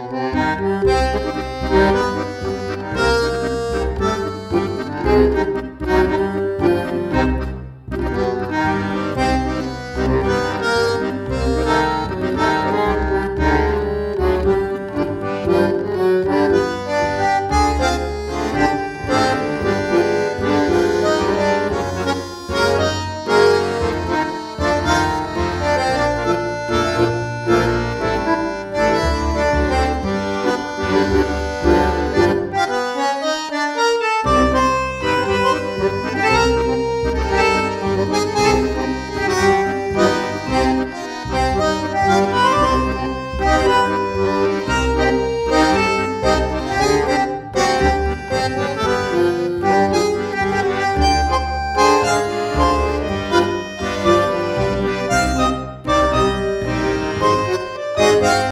Música